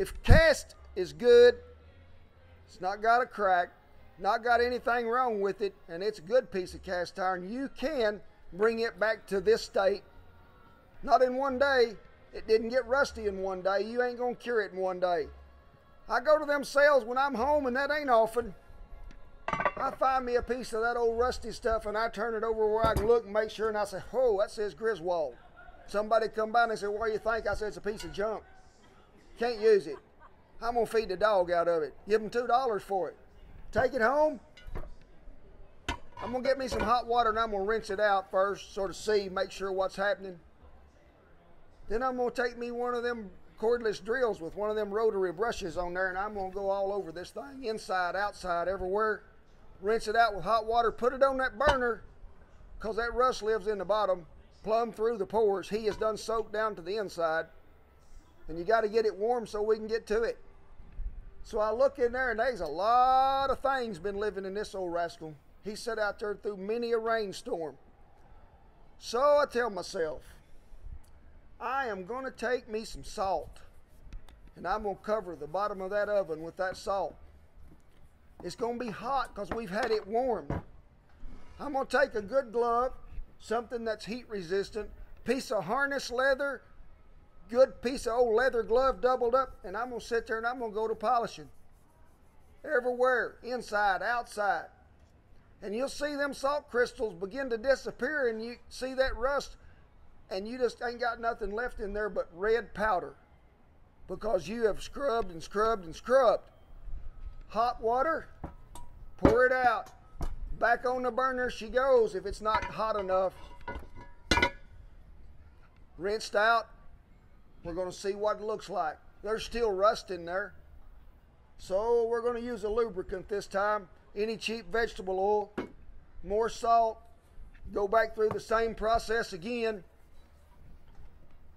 If cast is good, it's not got a crack, not got anything wrong with it, and it's a good piece of cast iron, you can bring it back to this state. Not in one day. It didn't get rusty in one day. You ain't gonna cure it in one day. I go to them sales when I'm home, and that ain't often. I find me a piece of that old rusty stuff and I turn it over where I can look and make sure and I say, oh, that says Griswold. Somebody come by and they say, what do you think? I said, it's a piece of junk. Can't use it. I'm going to feed the dog out of it. Give him $2 for it. Take it home. I'm going to get me some hot water and I'm going to rinse it out first, sort of see, make sure what's happening. Then I'm going to take me one of them cordless drills with one of them rotary brushes on there and I'm going to go all over this thing, inside, outside, everywhere rinse it out with hot water, put it on that burner, because that rust lives in the bottom, plumb through the pores. He is done soaked down to the inside. And you got to get it warm so we can get to it. So I look in there, and there's a lot of things been living in this old rascal. He sat out there through many a rainstorm. So I tell myself, I am going to take me some salt, and I'm going to cover the bottom of that oven with that salt. It's going to be hot because we've had it warm. I'm going to take a good glove, something that's heat resistant, piece of harness leather, good piece of old leather glove doubled up, and I'm going to sit there and I'm going to go to polishing. Everywhere, inside, outside. And you'll see them salt crystals begin to disappear, and you see that rust, and you just ain't got nothing left in there but red powder because you have scrubbed and scrubbed and scrubbed hot water, pour it out. Back on the burner she goes if it's not hot enough. Rinsed out. We're going to see what it looks like. There's still rust in there. So we're going to use a lubricant this time. Any cheap vegetable oil, more salt. Go back through the same process again.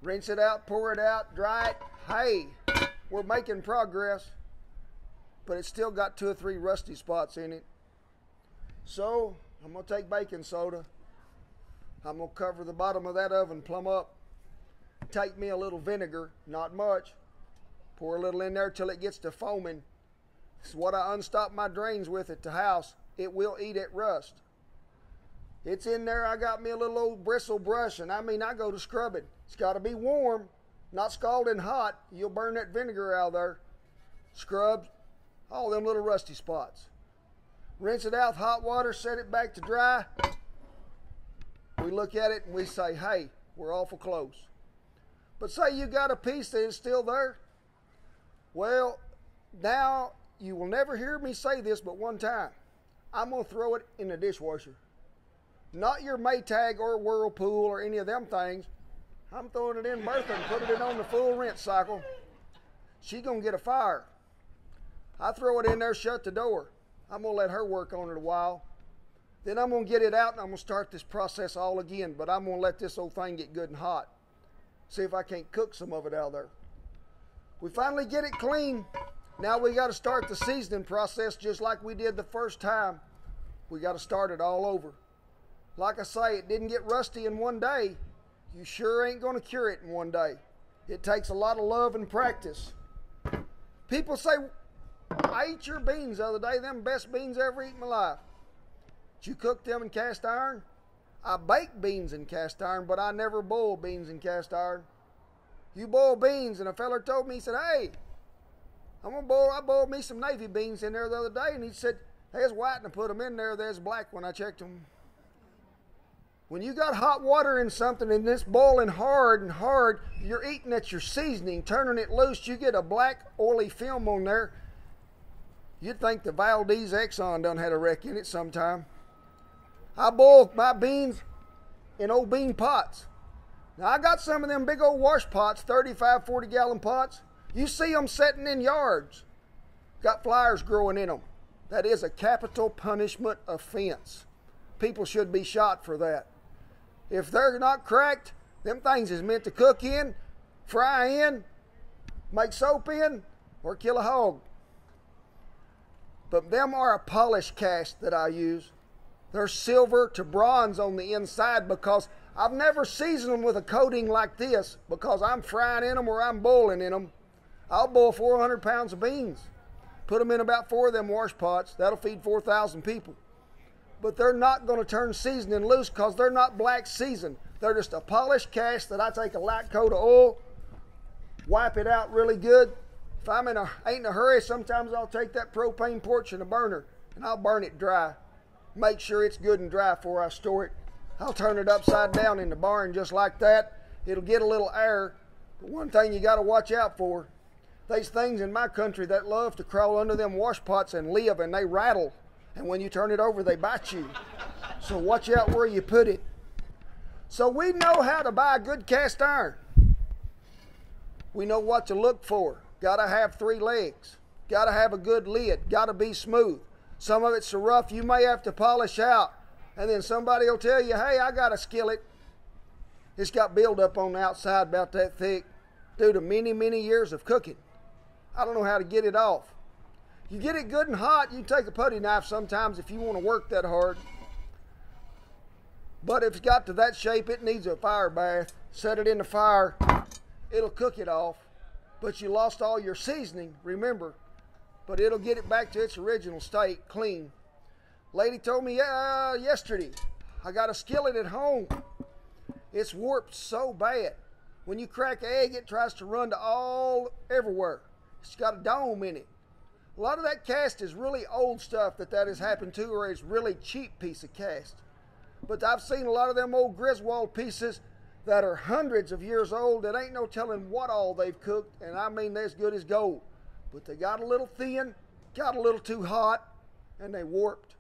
Rinse it out, pour it out, dry it. Hey, we're making progress but it's still got two or three rusty spots in it. So I'm going to take baking soda. I'm going to cover the bottom of that oven plumb up. Take me a little vinegar, not much. Pour a little in there till it gets to foaming. It's what I unstop my drains with at the house. It will eat at rust. It's in there. I got me a little old bristle brush, and I mean, I go to scrub it. It's got to be warm, not scalding hot. You'll burn that vinegar out there. Scrub, all them little rusty spots. Rinse it out with hot water, set it back to dry. We look at it and we say, hey, we're awful close. But say you got a piece that is still there. Well, now you will never hear me say this but one time. I'm going to throw it in the dishwasher. Not your Maytag or Whirlpool or any of them things. I'm throwing it in Bertha and putting it on the full rinse cycle. She going to get a fire. I throw it in there, shut the door. I'm going to let her work on it a while. Then I'm going to get it out and I'm going to start this process all again. But I'm going to let this old thing get good and hot. See if I can't cook some of it out there. We finally get it clean. Now we got to start the seasoning process just like we did the first time. We got to start it all over. Like I say, it didn't get rusty in one day. You sure ain't going to cure it in one day. It takes a lot of love and practice. People say, I ate your beans the other day, them best beans I ever eaten in my life. Did you cook them in cast iron? I bake beans in cast iron, but I never boil beans in cast iron. You boil beans, and a feller told me, he said, Hey, I'm gonna boil, I boiled me some navy beans in there the other day, and he said, There's white, and I put them in there, there's black when I checked them. When you got hot water in something and it's boiling hard and hard, you're eating at your seasoning, turning it loose, you get a black oily film on there You'd think the Valdez Exxon done had a wreck in it sometime. I boil my beans in old bean pots. Now, I got some of them big old wash pots, 35, 40 gallon pots. You see them setting in yards. Got flyers growing in them. That is a capital punishment offense. People should be shot for that. If they're not cracked, them things is meant to cook in, fry in, make soap in, or kill a hog. But them are a polished cast that I use. They're silver to bronze on the inside because I've never seasoned them with a coating like this because I'm frying in them or I'm boiling in them. I'll boil 400 pounds of beans, put them in about four of them wash pots. That'll feed 4,000 people. But they're not going to turn seasoning loose because they're not black seasoned. They're just a polished cast that I take a light coat of oil, wipe it out really good. If I'm in a ain't in a hurry, sometimes I'll take that propane porch in a burner and I'll burn it dry. Make sure it's good and dry before I store it. I'll turn it upside down in the barn just like that. It'll get a little air. But one thing you got to watch out for, there's things in my country that love to crawl under them wash pots and live and they rattle. And when you turn it over, they bite you. So watch out where you put it. So we know how to buy good cast iron. We know what to look for. Got to have three legs. Got to have a good lid. Got to be smooth. Some of it's so rough you may have to polish out. And then somebody will tell you, hey, I got a skillet. It's got buildup on the outside about that thick due to many, many years of cooking. I don't know how to get it off. You get it good and hot, you take a putty knife sometimes if you want to work that hard. But if it's got to that shape, it needs a fire bath. Set it in the fire, it'll cook it off. But you lost all your seasoning, remember. But it'll get it back to its original state, clean. Lady told me uh, yesterday, I got a skillet at home. It's warped so bad. When you crack an egg, it tries to run to all everywhere. It's got a dome in it. A lot of that cast is really old stuff that that has happened to, or it's really cheap piece of cast. But I've seen a lot of them old Griswold pieces that are hundreds of years old that ain't no telling what all they've cooked, and I mean they're as good as gold. But they got a little thin, got a little too hot, and they warped.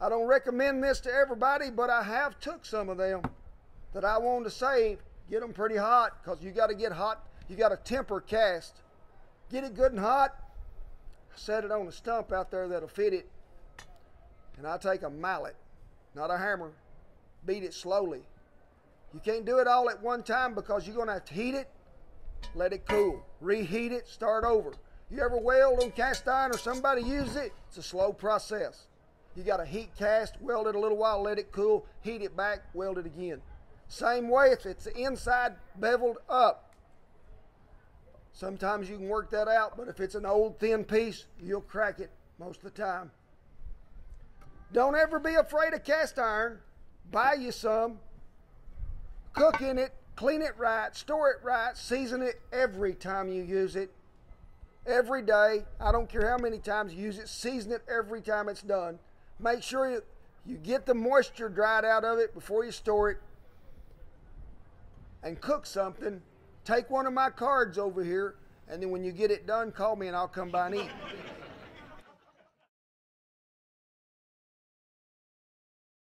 I don't recommend this to everybody, but I have took some of them that I wanted to save. Get them pretty hot, because you got to get hot. You got to temper cast. Get it good and hot. Set it on a stump out there that'll fit it. And I take a mallet not a hammer. Beat it slowly. You can't do it all at one time because you're going to have to heat it, let it cool, reheat it, start over. You ever weld on cast iron or somebody uses it? It's a slow process. You got to heat cast, weld it a little while, let it cool, heat it back, weld it again. Same way if it's the inside beveled up. Sometimes you can work that out, but if it's an old thin piece, you'll crack it most of the time. Don't ever be afraid of cast iron. Buy you some. Cook in it, clean it right, store it right, season it every time you use it. Every day. I don't care how many times you use it, season it every time it's done. Make sure you, you get the moisture dried out of it before you store it. And cook something. Take one of my cards over here, and then when you get it done, call me and I'll come by and eat.